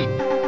Fight.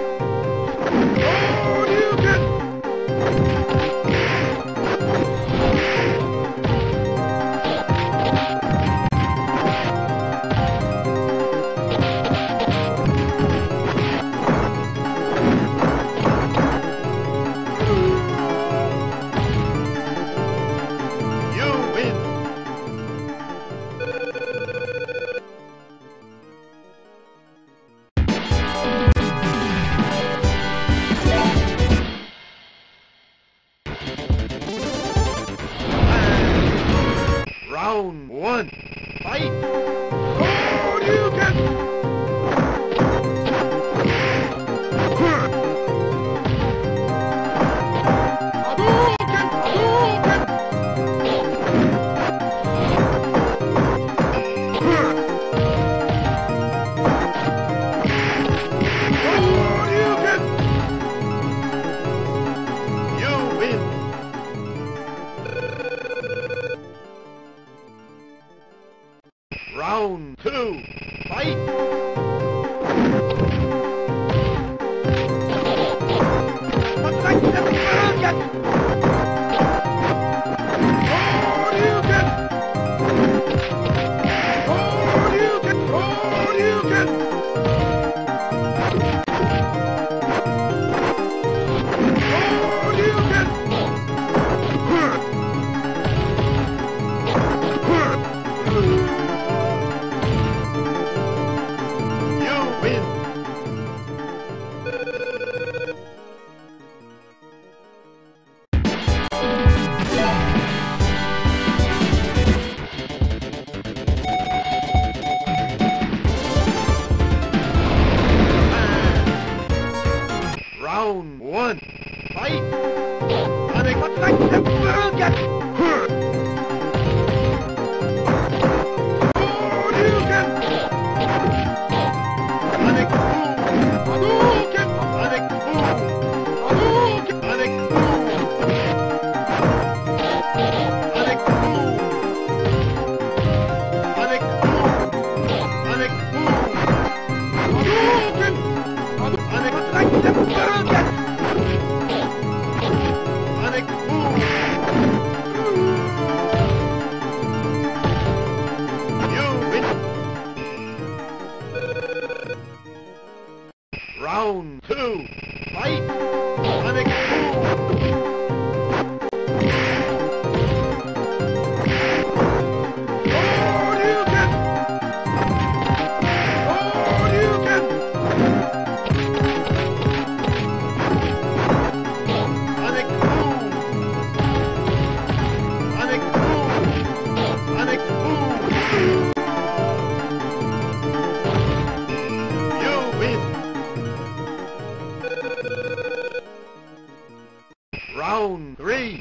Round three.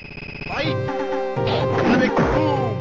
Fight. Panic boom.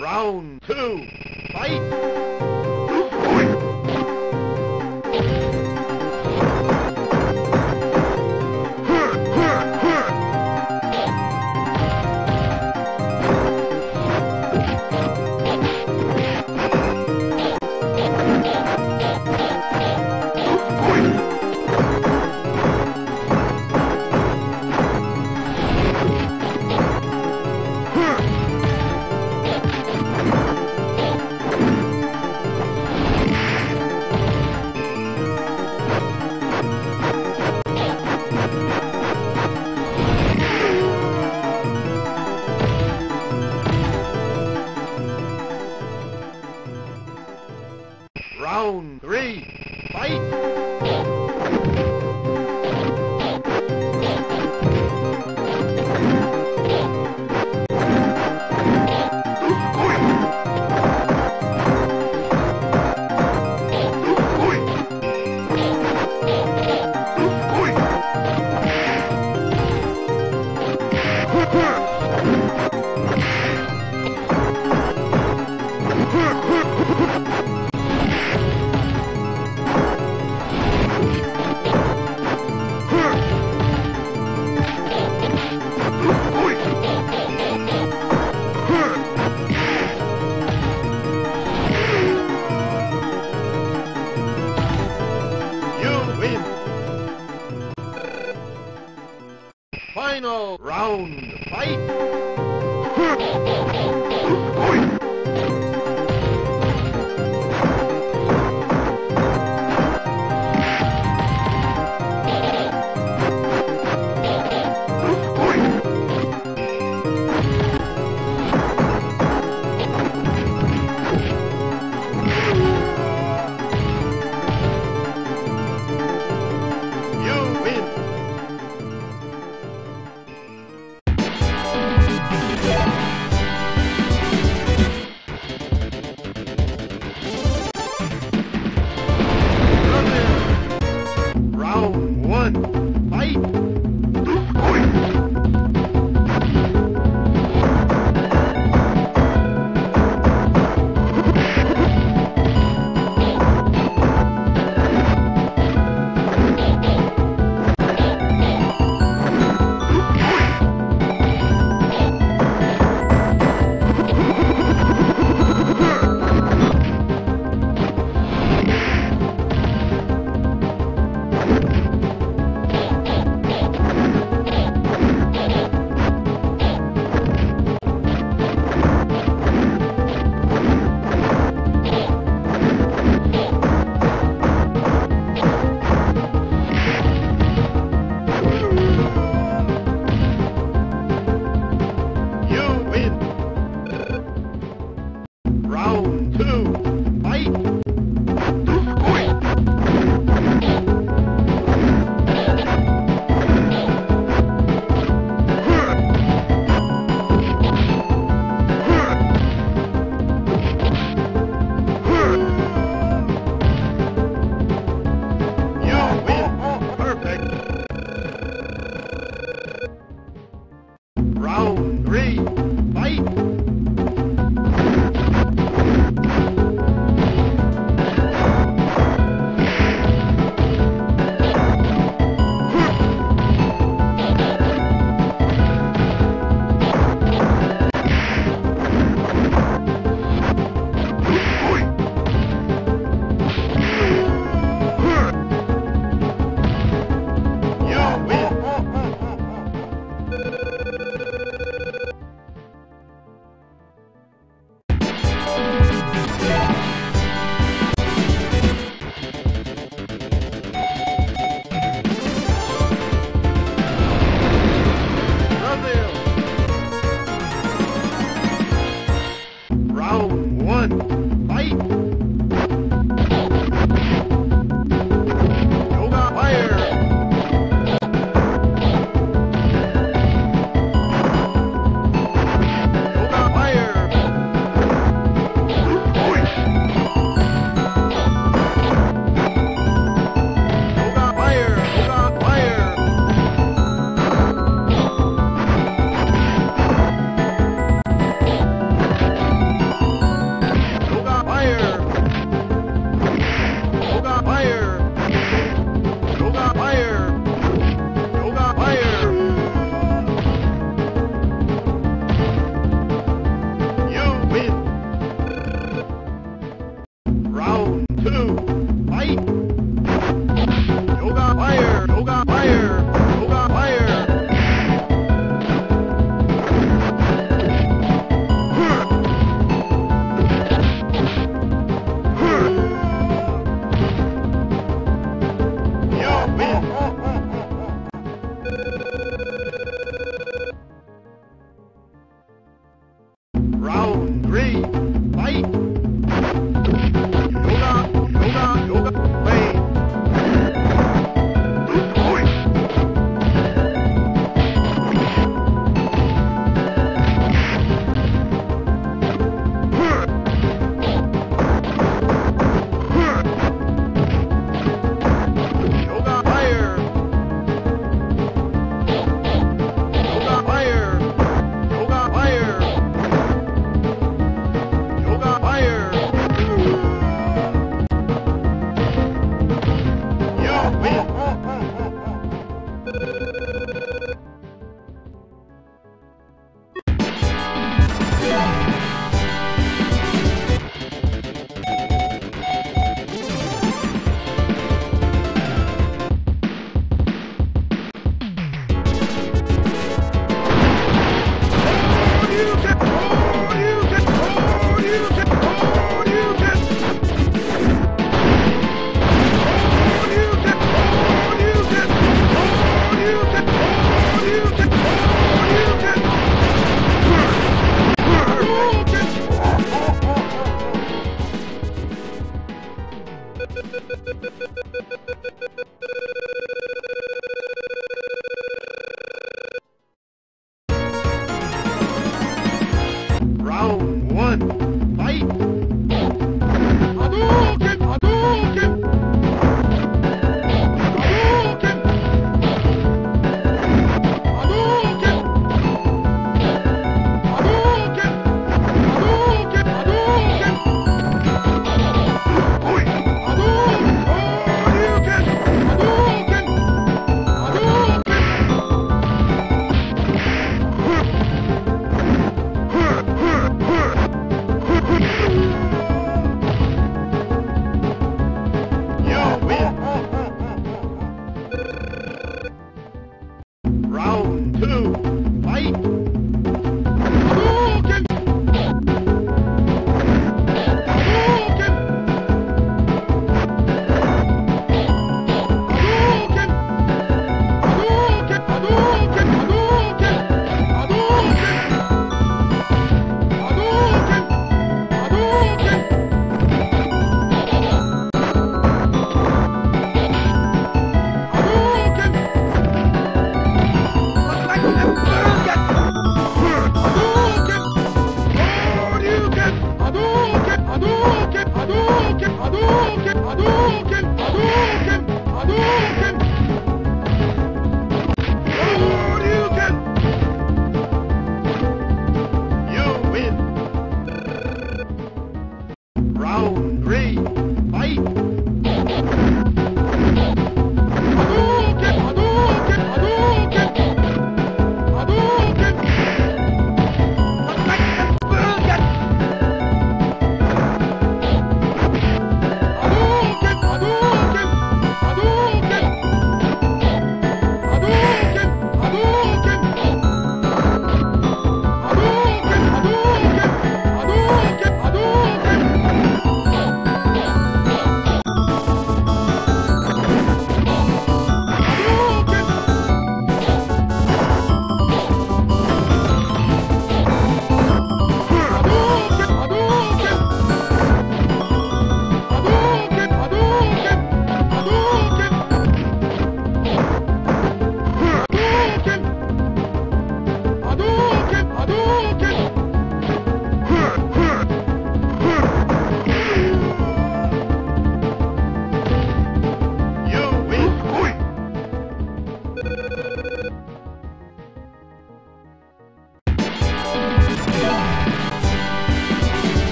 Round two. Fight! Round. Fight!